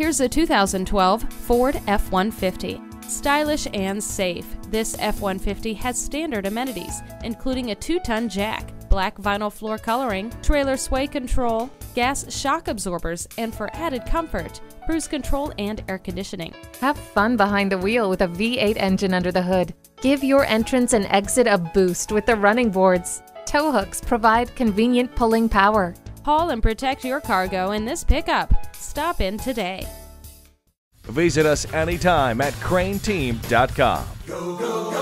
Here's a 2012 Ford F 150. Stylish and safe, this F 150 has standard amenities, including a two ton jack, black vinyl floor coloring, trailer sway control, gas shock absorbers, and for added comfort, cruise control and air conditioning. Have fun behind the wheel with a V8 engine under the hood. Give your entrance and exit a boost with the running boards. Tow hooks provide convenient pulling power. Haul and protect your cargo in this pickup. Stop in today. Visit us anytime at crainteam.com. Go, go, go.